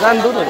gian đút rồi.